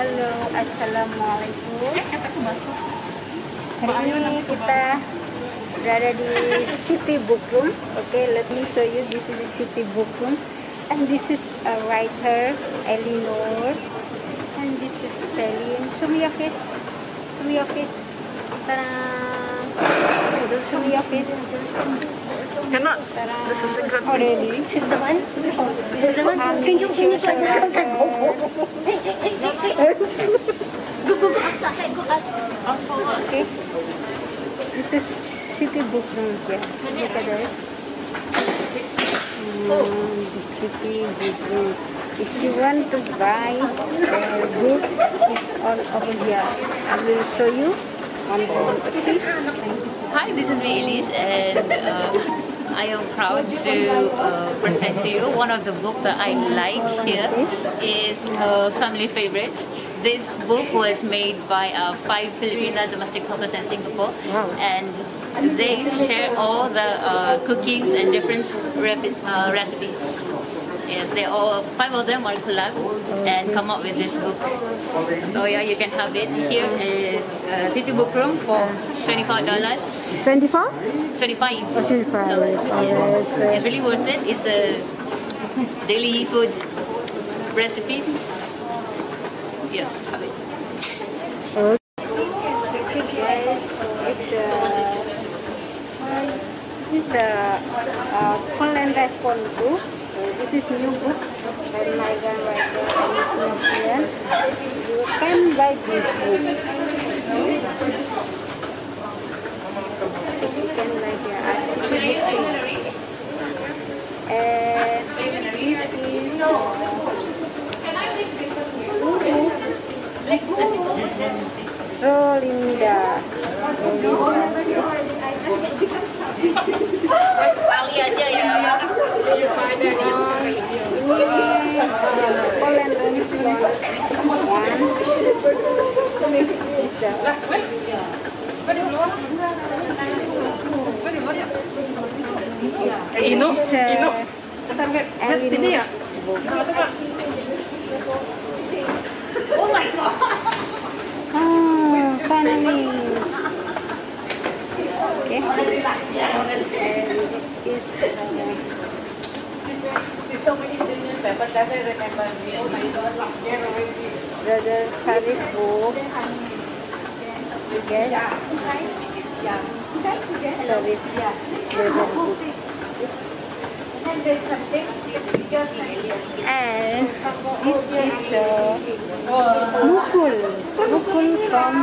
Halo, Assalamualaikum. Hari ini kita berada di City Book Room. Okay, let me show you. This is the City Book Room, and this is a writer, Eleanor, and this is Celine. Show me your face. Show me your face. Ta-da! Show me your face. Cannot. This is secret. Oh, really? Is the one? Is the one? Can you can you try to come back? Go go go outside. Go outside. Okay. This is city book room here. Look at this. Mm, the city book room. If you want to buy a book, it's all over here. I will show you on the okay. Hi, this is me, Elise, and uh, I am proud to uh, present to you one of the book that I like here is a family favorite. This book was made by uh, five Filipina domestic helpers in Singapore, and they share all the uh, cookings and different uh, recipes. Yes, they all five of them are collab and come up with this book. So yeah, you can have it here at uh, City Book Room for twenty five dollars. 24? 25 Or 25, dollars. yes. Yes. It's really worth it. It's a daily food recipes. Yes, have it. Okay guys, it's a, this is a uh, Call and Response book. Uh, this is new book by my grandwriter Alice Novian. You can buy this book. You can buy the RCB book. And this is Rolinda. Rolinda. Sekali aja ya. Ini Call and Response one. Is the Ino. It's a Ino. Bentar, Beb. Beb, sini ya. Oh, finally. Okay. And this is uh, Brother Sharif book. Yes. Sharif brother book. And this is uh, Mukul. Mukul from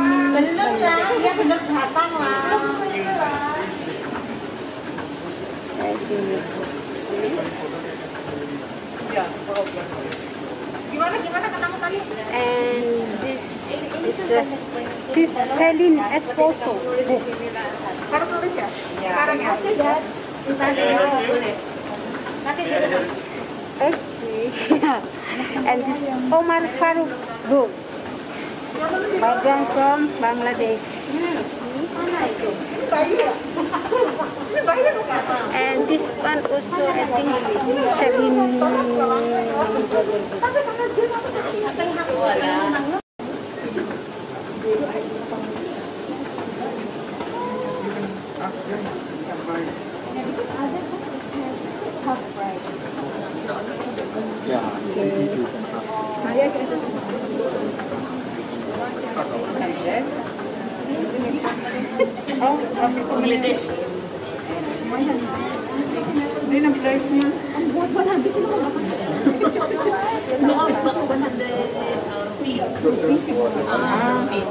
Gimana gimana ketemu tadi? And this is uh, Celine Esposo book. Sekarang tulis ya? Sekarang ya? Okay. and this Omar Farooq book. Background from Bangladesh. And this one also I think Celine brother book. Bangladesh. No, it's about 100 rupees. Ah, rupees.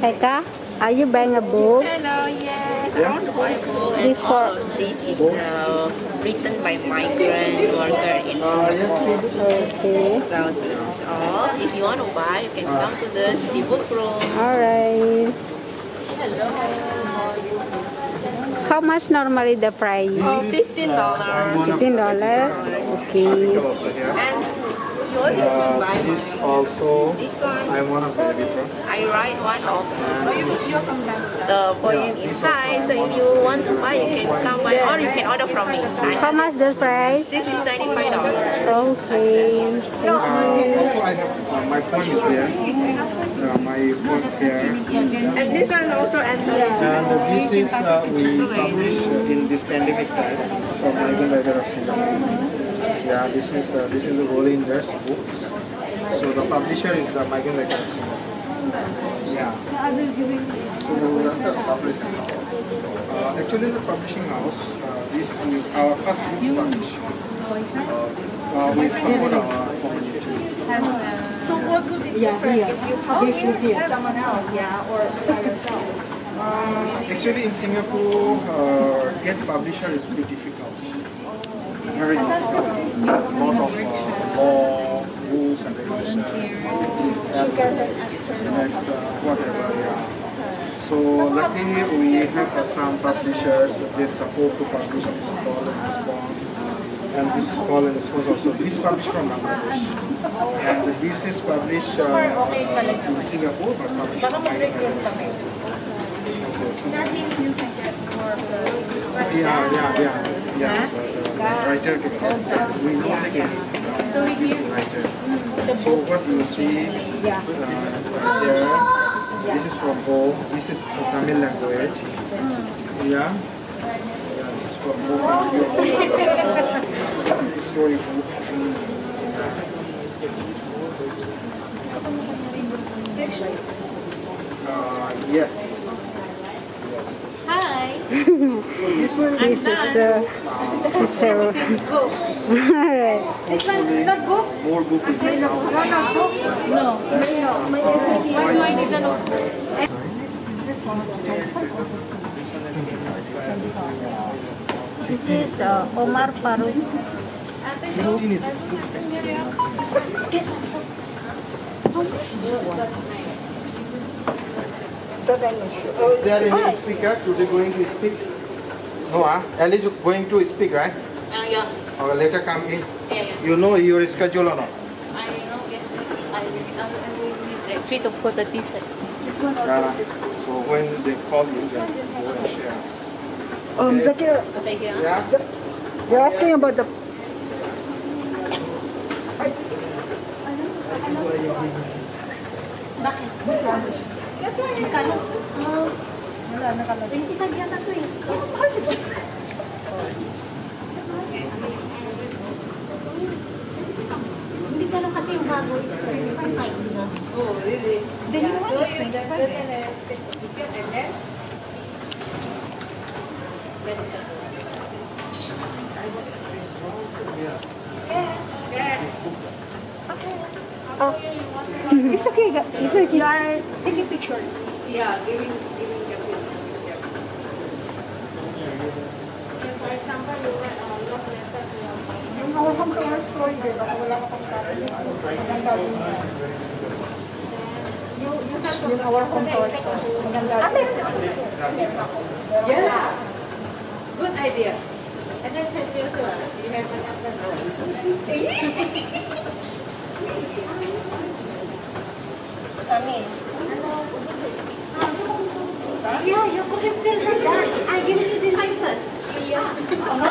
Heka, are you buying a book? Hello, yes. I want to book. And This all of this is uh, written by migrant worker in Singapore. Okay. So this is all. If you want to buy, you can come to the City Book Room. Alright. How much normally the price? Oh, fifteen dollars. Fifteen dollar. Okay. And you yours? Uh, this also, This one, I'm one of the editor. I write one of the poem inside. So if you want to buy, you can come by or you can order from me. How much the price? This is twenty-five dollars. Okay. Uh, also, I have uh, my phone is there. Uh, my phone is here. And this one also Anthony. And this is uh, we publish in this pandemic time from Migrant Writer of Singapore. Yeah, this is uh, this is the Rolling Dress book. So the publisher is the Migrant Writer of Singapore. Yeah. So that's the publisher. Uh, actually, the publishing house, uh, this is our first book publish. Uh, uh, we support our community. So what would be different if you publish with someone else, yeah, or by yourself? Uh, actually, in Singapore, uh, get publisher is very difficult. Very difficult. A lot of uh, law, rules and regulations. And next, uh, whatever, yeah. So we have some publishers, they support to publish this call and response. And this call and response also, this published from Bangladesh. And this is published uh, uh, in Singapore, but published Bangladesh. Okay, so That means you can get more of the yeah, yeah, yeah, yeah. So writer can get, we don't take it. So we give Writer. So what you see uh, here, this is from Go, this is the Tamil language. Yeah. Yeah, this is from book. Uh, yes. Hi. This is uh, this is uh, alright. This one not book? more book is now. No, not book. No. Why do I need a notebook? This is uh, Omar Farooq. 19 is Is there any speaker today going to speak? No, ah. Ali is going to speak, right? Uh, yeah, Or later come in. yeah, yeah. You know your schedule or not? I know, yeah. I will, I will, I will be like 3 to 4.30 set. Yeah. So when they call you, then go and share. Um, Zakir, Okay, here. Yeah? you're asking about the Hindi ka lang Kasi ano, ano, wala, nakalagay. Yung kitagyan na to eh. It's hard to Hindi ganun kasi yung bago is first time na. Oh, really? Then you want to spend it. Yeah. Yeah. Okay. Oh. It's okay. You are taking picture. Yeah, giving, giving the picture. For example, you write a love letter to your friend. Yung our home care story, di ba? Wala ka pang sabi. Maganda din yan. Yung our home story. Maganda din. Yeah. Good idea. And then ten years old, you have an Yeah, book is still like that. I give it to the my. Yeah. Uh-huh.